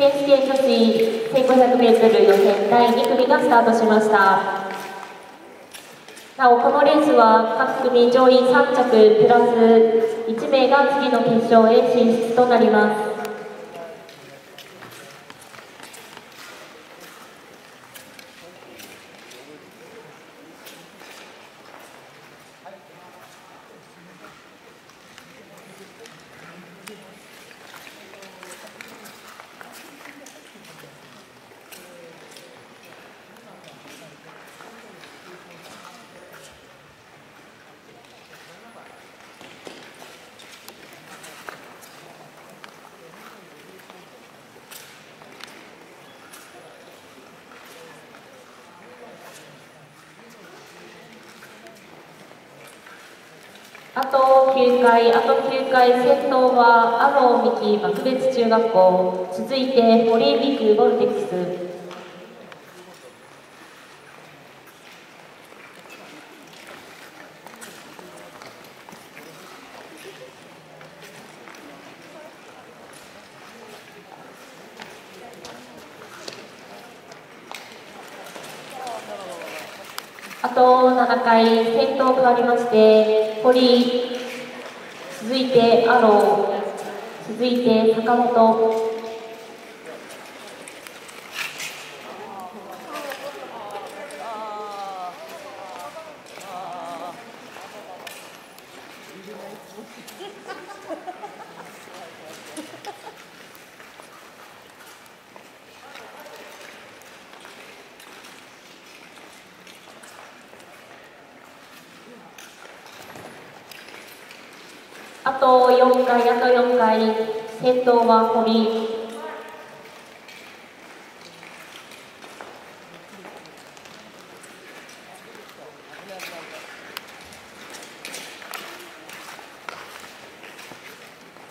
選手権女子 1500m 予選第2組がスタートしました。なおこのレースは各組上位3着プラス1名が次の決勝へ進出となりますあと9回、あと9回、先頭はアローミキ幕別中学校、続いて堀井美空ボルテックス。あと7回、先頭変わりまして、堀、続いてアロー、続いて坂本。あと4回、あと4回、先頭は堀。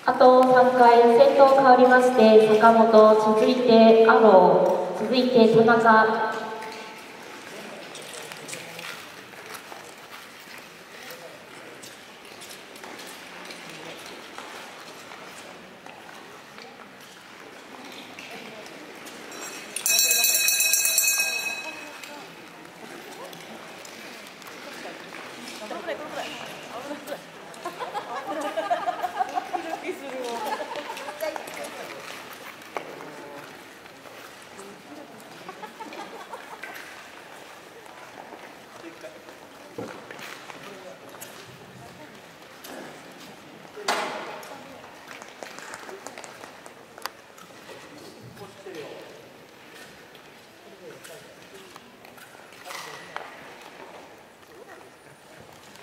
あと3回、先頭変わりまして、坂本、続いてアロー、続いて田中、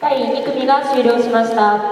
第2組が終了しました。